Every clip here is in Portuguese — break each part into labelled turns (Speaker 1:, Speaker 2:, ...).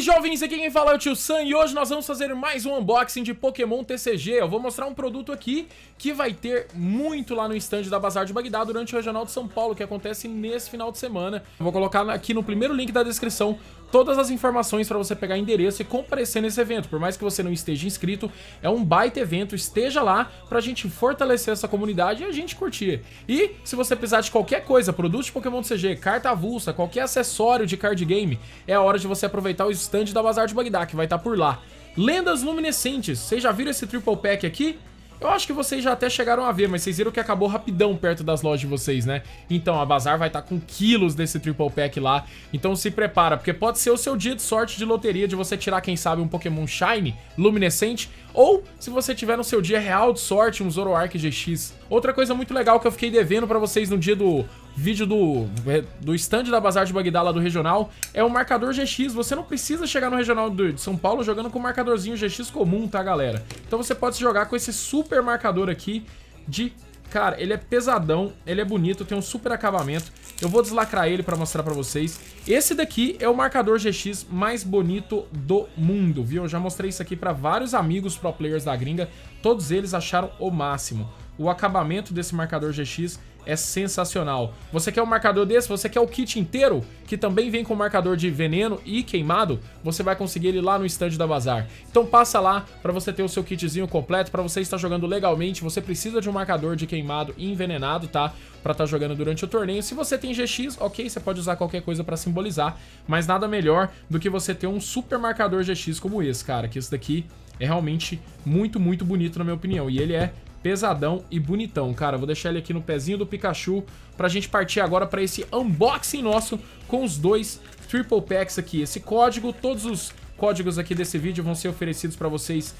Speaker 1: jovens, aqui quem fala é o Tio Sam e hoje nós vamos fazer mais um unboxing de Pokémon TCG. Eu vou mostrar um produto aqui que vai ter muito lá no stand da Bazar de Bagdá durante o Regional de São Paulo, que acontece nesse final de semana. Eu vou colocar aqui no primeiro link da descrição todas as informações para você pegar endereço e comparecer nesse evento. Por mais que você não esteja inscrito, é um baita evento, esteja lá pra gente fortalecer essa comunidade e a gente curtir. E se você precisar de qualquer coisa, produto de Pokémon TCG, carta avulsa, qualquer acessório de card game, é a hora de você aproveitar o stand da Bazar de Bagdá, que vai estar tá por lá. Lendas Luminescentes, vocês já viram esse Triple Pack aqui? Eu acho que vocês já até chegaram a ver, mas vocês viram que acabou rapidão perto das lojas de vocês, né? Então, a Bazar vai estar tá com quilos desse Triple Pack lá. Então se prepara, porque pode ser o seu dia de sorte de loteria de você tirar, quem sabe, um Pokémon Shine, luminescente, ou se você tiver no seu dia real de sorte, um Zoroark GX. Outra coisa muito legal que eu fiquei devendo pra vocês no dia do vídeo do, é, do stand da Bazar de Bagdá lá do Regional, é o marcador GX. Você não precisa chegar no Regional de São Paulo jogando com o marcadorzinho GX comum, tá, galera? Então você pode jogar com esse super marcador aqui de... Cara, ele é pesadão, ele é bonito, tem um super acabamento. Eu vou deslacrar ele pra mostrar pra vocês. Esse daqui é o marcador GX mais bonito do mundo, viu? Eu já mostrei isso aqui pra vários amigos pro players da gringa. Todos eles acharam o máximo. O acabamento desse marcador GX é sensacional. Você quer um marcador desse? Você quer o kit inteiro, que também vem com marcador de veneno e queimado? Você vai conseguir ele lá no stand da Bazar. Então passa lá para você ter o seu kitzinho completo, para você estar jogando legalmente. Você precisa de um marcador de queimado e envenenado, tá? Para estar tá jogando durante o torneio. Se você tem GX, ok, você pode usar qualquer coisa para simbolizar, mas nada melhor do que você ter um super marcador GX como esse, cara, que esse daqui é realmente muito, muito bonito na minha opinião. E ele é pesadão e bonitão, cara. Vou deixar ele aqui no pezinho do Pikachu pra gente partir agora pra esse unboxing nosso com os dois Triple Packs aqui. Esse código, todos os códigos aqui desse vídeo vão ser oferecidos pra vocês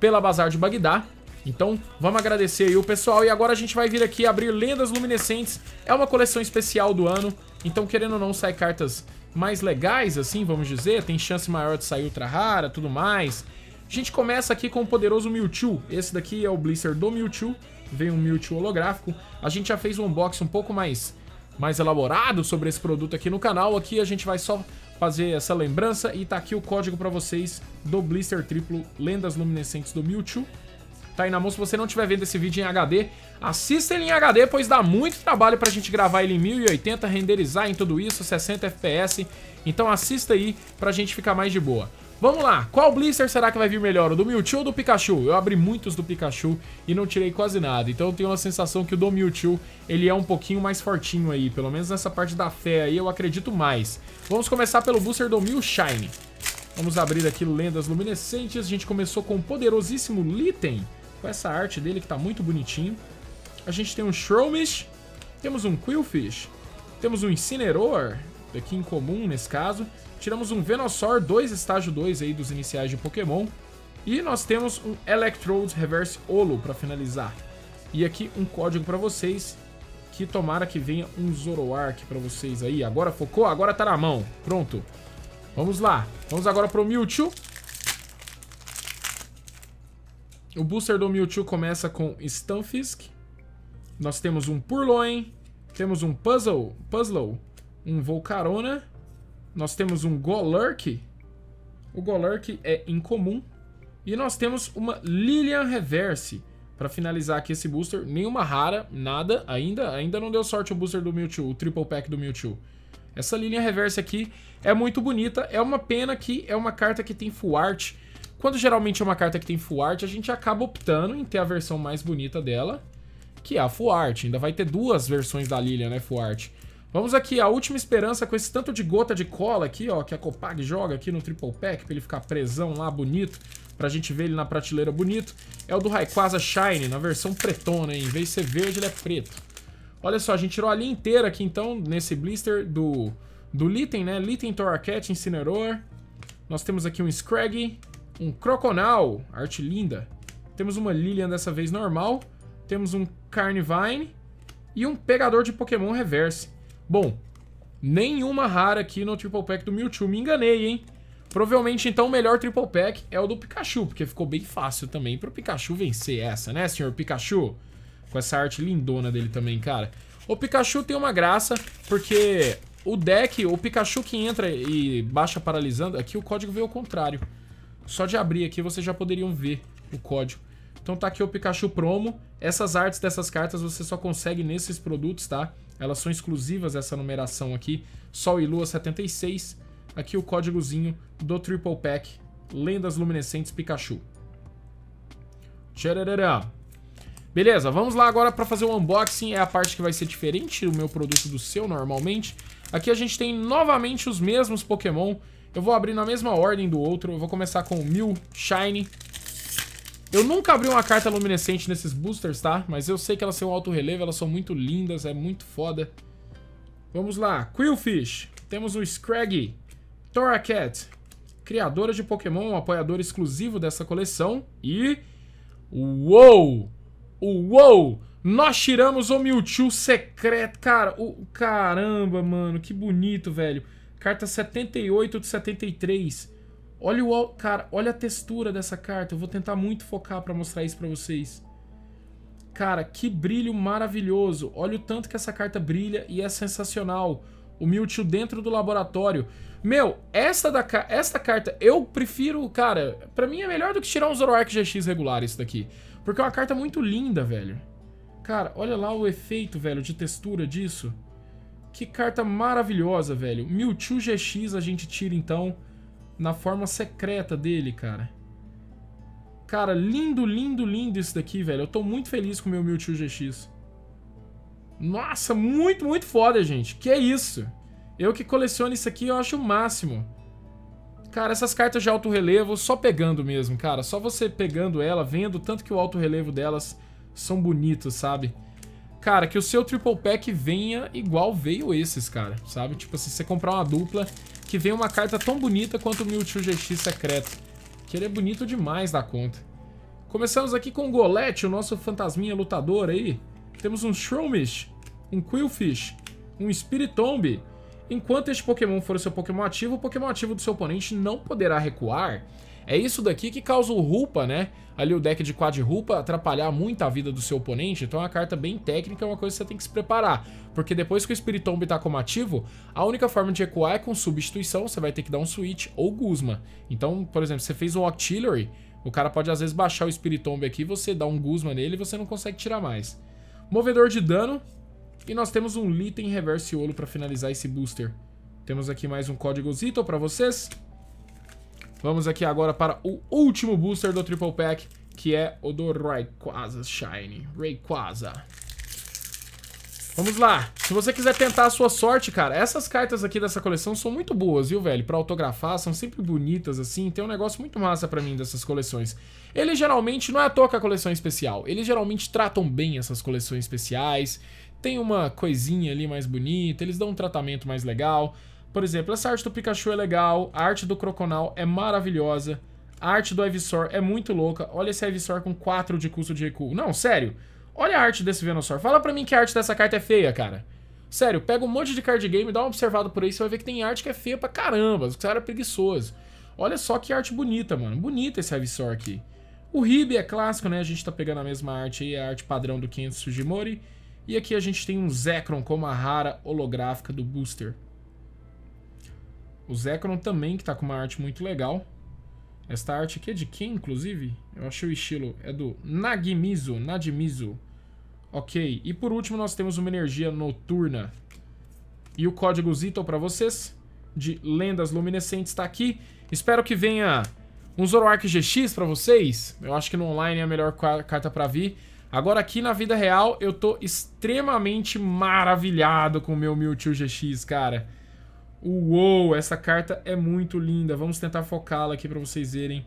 Speaker 1: pela Bazar de Bagdá. Então, vamos agradecer aí o pessoal. E agora a gente vai vir aqui abrir Lendas Luminescentes. É uma coleção especial do ano. Então, querendo ou não, sai cartas mais legais, assim, vamos dizer. Tem chance maior de sair ultra rara, tudo mais. A gente começa aqui com o poderoso Mewtwo. Esse daqui é o blister do Mewtwo. Vem um Mewtwo holográfico. A gente já fez um unboxing um pouco mais, mais elaborado sobre esse produto aqui no canal. Aqui a gente vai só fazer essa lembrança e tá aqui o código para vocês do blister triplo Lendas Luminescentes do Mewtwo. Tá aí na mão, se você não estiver vendo esse vídeo em HD, assista ele em HD, pois dá muito trabalho pra gente gravar ele em 1080, renderizar em tudo isso, 60 FPS. Então assista aí pra gente ficar mais de boa. Vamos lá, qual blister será que vai vir melhor, o do Mewtwo ou do Pikachu? Eu abri muitos do Pikachu e não tirei quase nada, então eu tenho uma sensação que o do Mewtwo, ele é um pouquinho mais fortinho aí, pelo menos nessa parte da fé aí eu acredito mais. Vamos começar pelo booster do Mew Shine. Vamos abrir aqui Lendas Luminescentes, a gente começou com o poderosíssimo Litten, com essa arte dele que tá muito bonitinho. A gente tem um Shroomish, temos um Quillfish, temos um Incineroar, aqui em comum nesse caso, Tiramos um Venusaur 2, estágio 2 aí dos iniciais de Pokémon. E nós temos um Electrode Reverse Olo para finalizar. E aqui um código para vocês, que tomara que venha um Zoroark para vocês aí. Agora focou, agora tá na mão. Pronto. Vamos lá. Vamos agora pro Mewtwo. O booster do Mewtwo começa com Stunfisk. Nós temos um Purloin. Temos um Puzzle, Puzzle, um Volcarona nós temos um Golurk. O Golurk é incomum. E nós temos uma Lilian Reverse. Para finalizar aqui esse booster, nenhuma rara, nada, ainda ainda não deu sorte o booster do Mewtwo, o Triple Pack do Mewtwo. Essa Lilian Reverse aqui é muito bonita, é uma pena que é uma carta que tem full art. Quando geralmente é uma carta que tem full art, a gente acaba optando em ter a versão mais bonita dela, que é a full art. Ainda vai ter duas versões da Lilian, né, full art. Vamos aqui, a última esperança com esse tanto de gota de cola aqui, ó, que a Copag joga aqui no Triple Pack, pra ele ficar presão lá, bonito, pra gente ver ele na prateleira bonito, é o do Rayquaza Shine, na versão pretona, hein? em vez de ser verde, ele é preto. Olha só, a gente tirou a linha inteira aqui, então, nesse blister do, do Litten, né? Litten Torracat Incineroar. Nós temos aqui um Scraggy, um Croconal, arte linda. Temos uma Lilian dessa vez normal. Temos um Carnivine e um Pegador de Pokémon Reverse. Bom, nenhuma rara aqui no Triple Pack do Mewtwo. Me enganei, hein? Provavelmente, então, o melhor Triple Pack é o do Pikachu, porque ficou bem fácil também pro Pikachu vencer essa, né, senhor Pikachu? Com essa arte lindona dele também, cara. O Pikachu tem uma graça, porque o deck, o Pikachu que entra e baixa paralisando, aqui o código veio ao contrário. Só de abrir aqui vocês já poderiam ver o código. Então tá aqui o Pikachu Promo. Essas artes dessas cartas você só consegue nesses produtos, tá? Elas são exclusivas, essa numeração aqui. Sol e Lua 76. Aqui o códigozinho do Triple Pack. Lendas Luminescentes Pikachu. Tcharará. Beleza, vamos lá agora para fazer o unboxing. É a parte que vai ser diferente do meu produto do seu normalmente. Aqui a gente tem novamente os mesmos Pokémon. Eu vou abrir na mesma ordem do outro. Eu vou começar com o Mil Shine. Eu nunca abri uma carta luminescente nesses boosters, tá? Mas eu sei que elas um alto relevo, elas são muito lindas, é muito foda. Vamos lá, Quillfish. Temos o Scraggy. Toracat. Criadora de Pokémon, um apoiador exclusivo dessa coleção. E... Uou! Uou! Nós tiramos o Mewtwo secreto. Cara, o caramba, mano. Que bonito, velho. Carta 78 de 73. Olha o... Cara, olha a textura dessa carta. Eu vou tentar muito focar pra mostrar isso pra vocês. Cara, que brilho maravilhoso. Olha o tanto que essa carta brilha e é sensacional. O Mewtwo dentro do laboratório. Meu, esta, da, esta carta eu prefiro, cara, pra mim é melhor do que tirar um Zoroark GX regular isso daqui. Porque é uma carta muito linda, velho. Cara, olha lá o efeito, velho, de textura disso. Que carta maravilhosa, velho. Mewtwo GX a gente tira, então, na forma secreta dele, cara. Cara, lindo, lindo, lindo isso daqui, velho. Eu tô muito feliz com o meu Mewtwo GX. Nossa, muito, muito foda, gente. Que isso? Eu que coleciono isso aqui, eu acho o máximo. Cara, essas cartas de alto relevo, só pegando mesmo, cara. Só você pegando ela, vendo tanto que o alto relevo delas são bonitos, sabe? Cara, que o seu triple pack venha igual veio esses, cara, sabe? Tipo assim, você comprar uma dupla que venha uma carta tão bonita quanto o Mewtwo GX secreto. Que ele é bonito demais da conta. Começamos aqui com o Golete, o nosso fantasminha lutador aí. Temos um Shroomish, um Quillfish, um Spiritomb, Enquanto este Pokémon for o seu Pokémon ativo, o Pokémon ativo do seu oponente não poderá recuar. É isso daqui que causa o Rupa, né? Ali o deck de Quad Rupa atrapalhar muito a vida do seu oponente. Então é uma carta bem técnica, é uma coisa que você tem que se preparar. Porque depois que o Spiritomb tá como ativo, a única forma de recuar é com substituição, você vai ter que dar um Switch ou Guzma. Então, por exemplo, você fez um Octillery, o cara pode às vezes baixar o Spiritomb aqui, você dá um Guzma nele e você não consegue tirar mais. Movedor de dano, e nós temos um Litten Reverse Olo para finalizar esse booster. Temos aqui mais um código Zito para vocês. Vamos aqui agora para o último booster do Triple Pack, que é o do Rayquaza Shine. Rayquaza. Vamos lá. Se você quiser tentar a sua sorte, cara, essas cartas aqui dessa coleção são muito boas, viu, velho? Pra autografar, são sempre bonitas, assim. Tem um negócio muito massa pra mim dessas coleções. Eles geralmente, não é à toa que a coleção é especial, eles geralmente tratam bem essas coleções especiais tem uma coisinha ali mais bonita, eles dão um tratamento mais legal. Por exemplo, essa arte do Pikachu é legal, a arte do Croconal é maravilhosa, a arte do Ivysaur é muito louca. Olha esse Ivysaur com 4 de custo de recuo. Não, sério. Olha a arte desse Venusaur. Fala pra mim que a arte dessa carta é feia, cara. Sério, pega um monte de card game, dá uma observada por aí, você vai ver que tem arte que é feia pra caramba. Os caras é preguiçoso. Olha só que arte bonita, mano. Bonita esse Ivysaur aqui. O Ribe é clássico, né? A gente tá pegando a mesma arte aí, a arte padrão do 500 Sujimori. E aqui a gente tem um Zekrom como a rara holográfica do booster. O Zekrom também, que tá com uma arte muito legal. Esta arte aqui é de quem, inclusive? Eu achei o estilo. É do Nagimizu. Nadimizu. Ok. E por último nós temos uma energia noturna. E o código Zito para vocês. De lendas luminescentes está aqui. Espero que venha um Zoroark GX para vocês. Eu acho que no online é a melhor carta para vir. Agora aqui na vida real eu tô extremamente maravilhado com o meu Mewtwo GX, cara. Uou, essa carta é muito linda. Vamos tentar focá-la aqui pra vocês verem.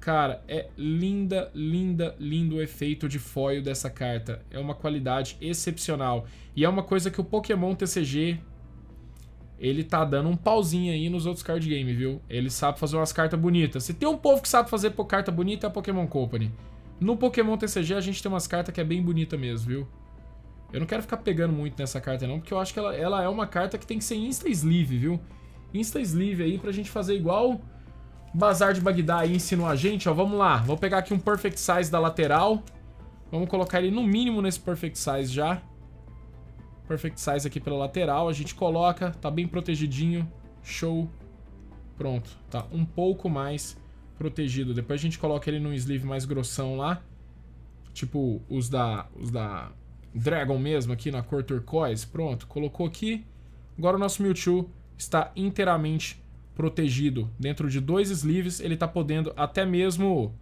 Speaker 1: Cara, é linda, linda, lindo o efeito de foil dessa carta. É uma qualidade excepcional. E é uma coisa que o Pokémon TCG, ele tá dando um pauzinho aí nos outros card games, viu? Ele sabe fazer umas cartas bonitas. Se tem um povo que sabe fazer carta bonita, é a Pokémon Company. No Pokémon TCG a gente tem umas cartas que é bem bonita mesmo, viu? Eu não quero ficar pegando muito nessa carta não, porque eu acho que ela, ela é uma carta que tem que ser insta-sleeve, viu? Insta-sleeve aí pra gente fazer igual Bazar de Bagdá aí ensinou a gente, ó. Vamos lá, vou pegar aqui um Perfect Size da lateral. Vamos colocar ele no mínimo nesse Perfect Size já. Perfect Size aqui pela lateral. A gente coloca, tá bem protegidinho. Show. Pronto, tá um pouco mais protegido. Depois a gente coloca ele num sleeve mais grossão lá. Tipo os da, os da Dragon mesmo, aqui na cor turquoise. Pronto, colocou aqui. Agora o nosso Mewtwo está inteiramente protegido. Dentro de dois sleeves, ele está podendo até mesmo...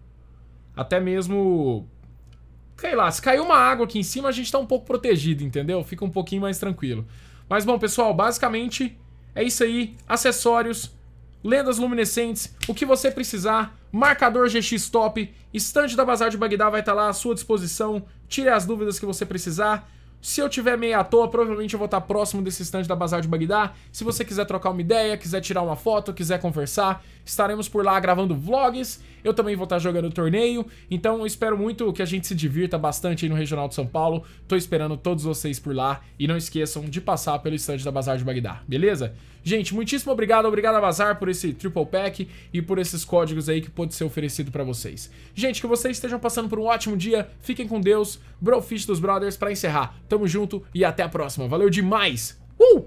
Speaker 1: Até mesmo... Sei lá, se cair uma água aqui em cima, a gente está um pouco protegido, entendeu? Fica um pouquinho mais tranquilo. Mas bom, pessoal, basicamente é isso aí. Acessórios, lendas luminescentes, o que você precisar, marcador GX top, estande da Bazar de Bagdá vai estar lá à sua disposição, tire as dúvidas que você precisar. Se eu tiver meio à toa, provavelmente eu vou estar próximo desse stand da Bazar de Bagdá. Se você quiser trocar uma ideia, quiser tirar uma foto, quiser conversar, estaremos por lá gravando vlogs. Eu também vou estar jogando torneio, então eu espero muito que a gente se divirta bastante aí no Regional de São Paulo. Tô esperando todos vocês por lá e não esqueçam de passar pelo stand da Bazar de Bagdá, beleza? Gente, muitíssimo obrigado, obrigado a Bazar por esse Triple Pack e por esses códigos aí que pode ser oferecido pra vocês. Gente, que vocês estejam passando por um ótimo dia, fiquem com Deus, Brofish dos Brothers pra encerrar. Tamo junto e até a próxima. Valeu demais! Uh!